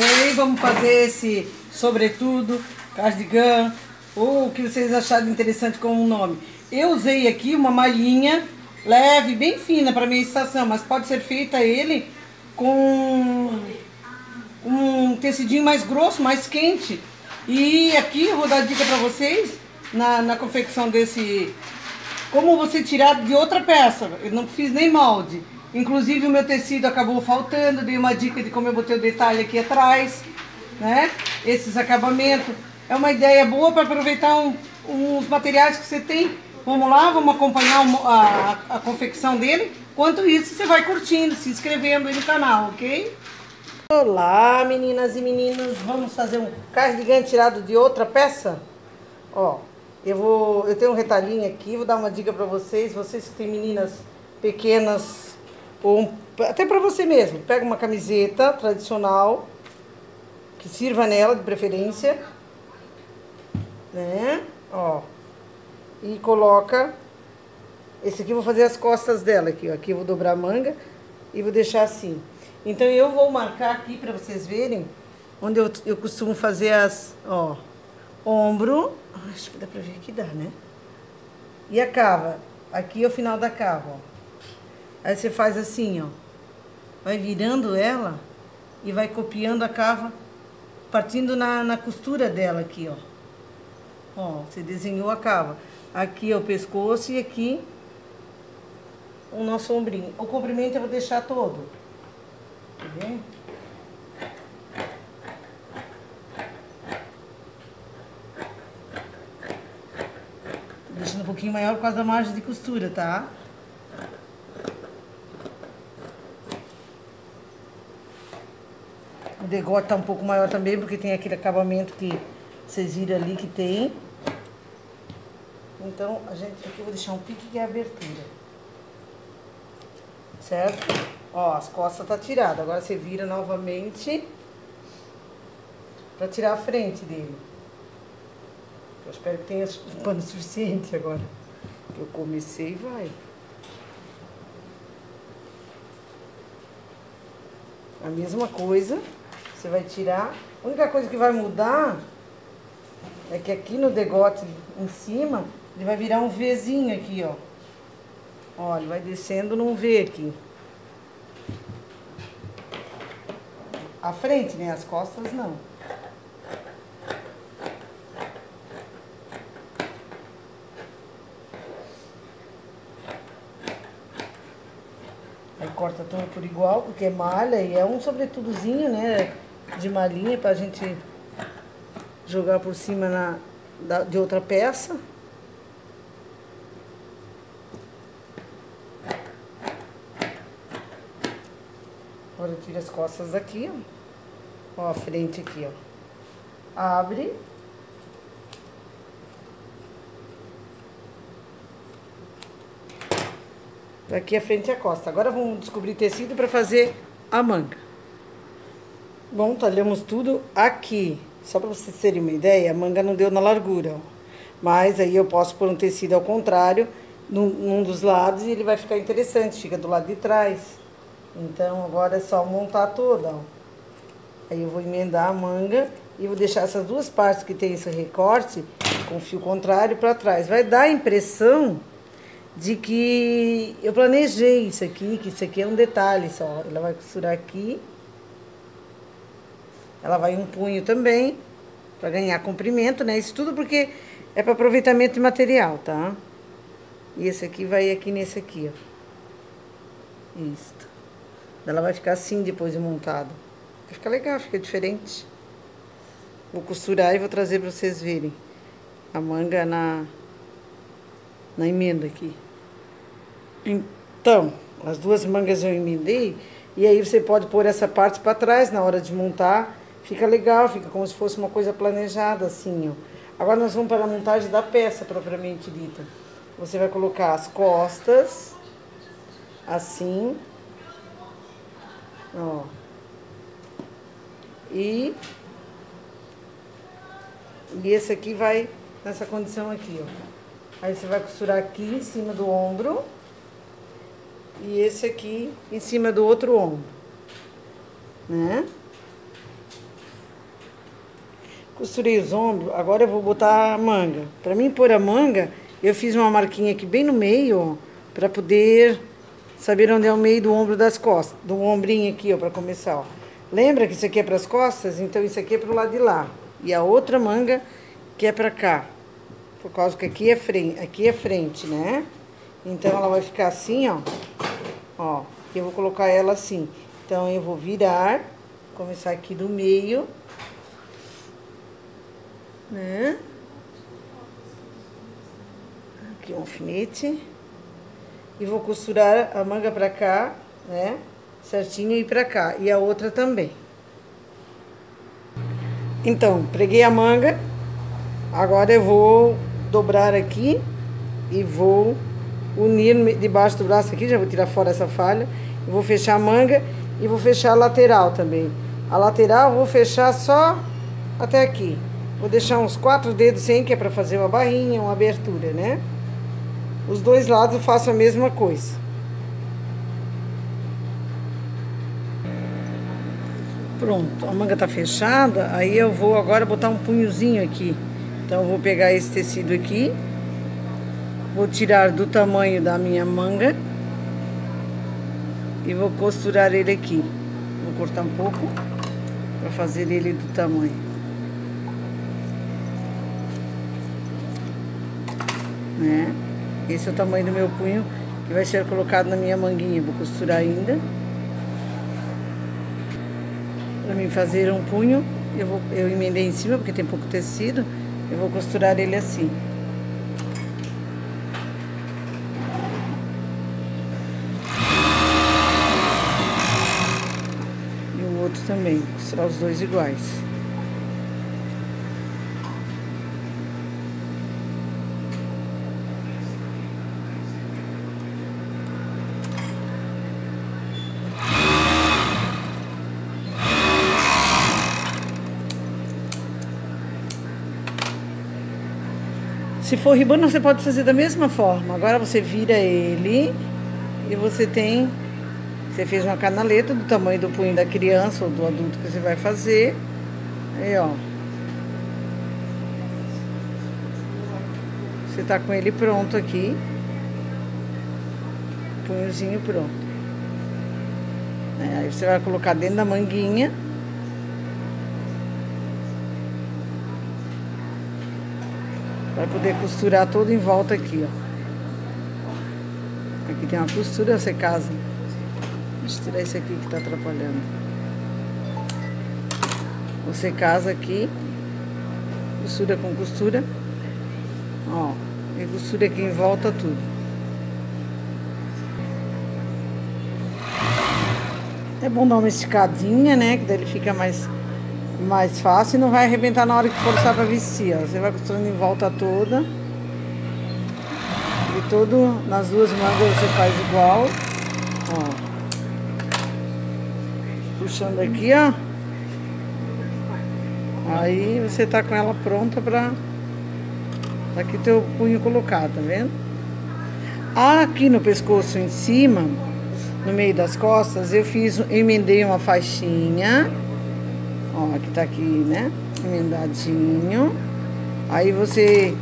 E aí vamos fazer esse sobretudo, cardigan, ou o que vocês acharem interessante como nome. Eu usei aqui uma malhinha leve, bem fina para minha estação, mas pode ser feita ele com um tecidinho mais grosso, mais quente. E aqui eu vou dar dica para vocês na, na confecção desse... Como você tirar de outra peça. Eu não fiz nem molde. Inclusive o meu tecido acabou faltando, dei uma dica de como eu botei o detalhe aqui atrás, né? Esses acabamentos. É uma ideia boa para aproveitar um, uns materiais que você tem. Vamos lá, vamos acompanhar a, a, a confecção dele. Enquanto isso, você vai curtindo, se inscrevendo aí no canal, ok? Olá, meninas e meninos. Vamos fazer um cardigan tirado de outra peça? Ó, eu vou... Eu tenho um retalhinho aqui, vou dar uma dica para vocês. Vocês que têm meninas pequenas ou até para você mesmo. Pega uma camiseta tradicional, que sirva nela de preferência, né? Ó. E coloca. Esse aqui eu vou fazer as costas dela aqui, ó. Aqui eu vou dobrar a manga e vou deixar assim. Então eu vou marcar aqui para vocês verem onde eu, eu costumo fazer as, ó, ombro. Acho que dá pra ver que dá, né? E a cava. Aqui é o final da cava, ó. Aí você faz assim, ó. Vai virando ela e vai copiando a cava, partindo na, na costura dela aqui, ó. Ó, você desenhou a cava. Aqui é o pescoço e aqui o nosso ombrinho. O comprimento eu vou deixar todo. Tá vendo? Deixando um pouquinho maior por causa da margem de costura, tá? Degote tá um pouco maior também, porque tem aquele acabamento que vocês viram ali que tem. Então, a gente aqui eu vou deixar um pique que é abertura. Certo? Ó, as costas tá tirada. Agora você vira novamente pra tirar a frente dele. Eu espero que tenha pano suficiente agora. Eu comecei e vai. A mesma coisa. Você vai tirar. A única coisa que vai mudar é que aqui no degote em cima, ele vai virar um Vzinho aqui, ó. Ele vai descendo num V aqui. A frente, né? As costas, não. Aí corta tudo por igual, porque é malha e é um sobretudozinho, né? De malinha pra gente jogar por cima na, da, de outra peça. Agora tira as costas daqui, ó. Ó, a frente aqui, ó. Abre. Daqui a frente a costa. Agora vamos descobrir tecido para fazer a manga. Bom, talhamos tudo aqui. Só para vocês terem uma ideia, a manga não deu na largura. Mas aí eu posso pôr um tecido ao contrário, num, num dos lados, e ele vai ficar interessante, fica do lado de trás. Então, agora é só montar toda, ó. Aí eu vou emendar a manga e vou deixar essas duas partes que tem esse recorte com fio contrário para trás. Vai dar a impressão de que eu planejei isso aqui, que isso aqui é um detalhe só. Ela vai costurar aqui ela vai um punho também, para ganhar comprimento, né? Isso tudo porque é para aproveitamento de material, tá? E esse aqui vai aqui nesse aqui, ó. Isso. Ela vai ficar assim depois de montado. Vai ficar legal, fica diferente. Vou costurar e vou trazer para vocês verem. A manga na, na emenda aqui. Então, as duas mangas eu emendei. E aí você pode pôr essa parte para trás na hora de montar Fica legal, fica como se fosse uma coisa planejada, assim, ó. Agora nós vamos para a montagem da peça, propriamente dita. Você vai colocar as costas, assim, ó. E, e esse aqui vai nessa condição aqui, ó. Aí você vai costurar aqui em cima do ombro e esse aqui em cima do outro ombro, né? Costurei os ombros, agora eu vou botar a manga. Para mim pôr a manga, eu fiz uma marquinha aqui bem no meio, para poder saber onde é o meio do ombro das costas, do ombrinho aqui, ó, para começar, ó. Lembra que isso aqui é para as costas? Então isso aqui é para o lado de lá. E a outra manga que é para cá. Por causa que aqui é frente, aqui é frente, né? Então ela vai ficar assim, ó. Ó, eu vou colocar ela assim. Então eu vou virar, começar aqui do meio né? Aqui um alfinete. E vou costurar a manga pra cá, né? Certinho e pra cá. E a outra também. Então, preguei a manga. Agora eu vou dobrar aqui e vou unir debaixo do braço aqui, já vou tirar fora essa falha. Vou fechar a manga e vou fechar a lateral também. A lateral vou fechar só até aqui. Vou deixar uns quatro dedos sem, que é para fazer uma barrinha, uma abertura, né? Os dois lados eu faço a mesma coisa. Pronto, a manga tá fechada, aí eu vou agora botar um punhozinho aqui. Então eu vou pegar esse tecido aqui, vou tirar do tamanho da minha manga e vou costurar ele aqui. Vou cortar um pouco para fazer ele do tamanho. Né? Esse é o tamanho do meu punho que vai ser colocado na minha manguinha. Vou costurar ainda. Para mim fazer um punho, eu, vou, eu emendei em cima porque tem pouco tecido. Eu vou costurar ele assim. E o outro também, costurar os dois iguais. Se for ribana, você pode fazer da mesma forma. Agora você vira ele e você tem. Você fez uma canaleta do tamanho do punho da criança ou do adulto que você vai fazer. Aí, ó. Você tá com ele pronto aqui. Punhozinho pronto. Aí você vai colocar dentro da manguinha. Vai poder costurar todo em volta aqui, ó. Aqui tem uma costura, você casa. Deixa eu tirar esse aqui que tá atrapalhando. Você casa aqui, costura com costura, ó, e costura aqui em volta tudo. É bom dar uma esticadinha, né, que daí ele fica mais mais fácil e não vai arrebentar na hora que forçar para vestir, ó. Você vai costurando em volta toda. E todo, nas duas mangas você faz igual. Ó. Puxando aqui, ó. Aí você tá com ela pronta pra... Aqui teu punho colocado, tá vendo? Aqui no pescoço em cima, no meio das costas, eu fiz, emendei uma faixinha Ó, aqui tá aqui, né? Emendadinho. Aí você...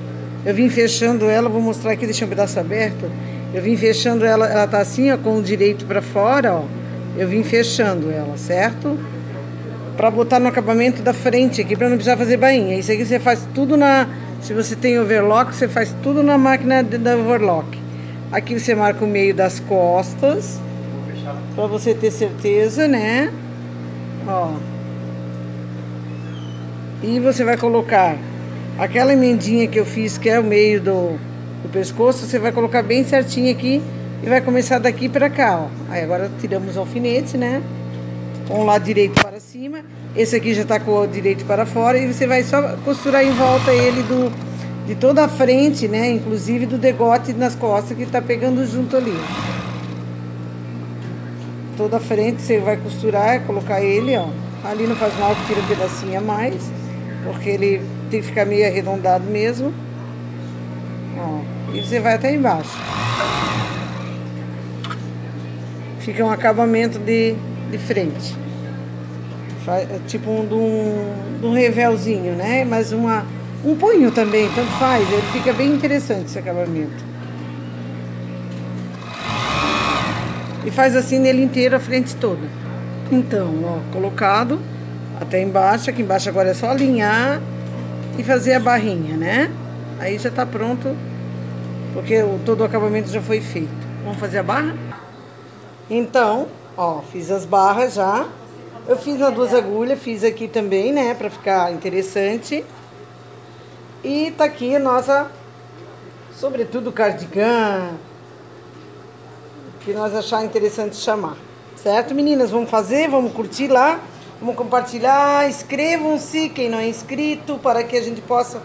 Eu vim fechando ela, vou mostrar aqui, deixa um pedaço aberto. Eu vim fechando ela, ela tá assim, ó, com o direito pra fora, ó. Eu vim fechando ela, certo? Pra botar no acabamento da frente aqui, pra não precisar fazer bainha. Isso aqui você faz tudo na... Se você tem overlock, você faz tudo na máquina da overlock. Aqui você marca o meio das costas. Pra você ter certeza, né? Ó. E você vai colocar aquela emendinha que eu fiz, que é o meio do, do pescoço, você vai colocar bem certinho aqui e vai começar daqui para cá, ó. Aí agora tiramos o alfinete, né? O lado direito para cima. Esse aqui já tá com o direito para fora e você vai só costurar em volta ele do, de toda a frente, né? Inclusive do degote nas costas que tá pegando junto ali. Toda a frente você vai costurar, colocar ele, ó. Ali não faz mal, tira um pedacinho a mais porque ele tem que ficar meio arredondado mesmo. Ó, e você vai até embaixo. Fica um acabamento de, de frente. Faz, tipo um, de um, de um revelzinho, né? Mas uma, um punho também, tanto faz. Ele fica bem interessante esse acabamento. E faz assim nele inteiro, a frente toda. Então, ó, colocado até embaixo. Aqui embaixo agora é só alinhar e fazer a barrinha, né? Aí já tá pronto, porque o, todo o acabamento já foi feito. Vamos fazer a barra? Então, ó, fiz as barras já. Eu fiz nas duas agulhas, fiz aqui também, né, pra ficar interessante. E tá aqui a nossa, sobretudo cardigan, que nós achar interessante chamar. Certo, meninas? Vamos fazer, vamos curtir lá, vamos compartilhar. Inscrevam-se, quem não é inscrito, para que a gente possa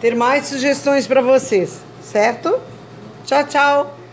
ter mais sugestões para vocês. Certo? Tchau, tchau!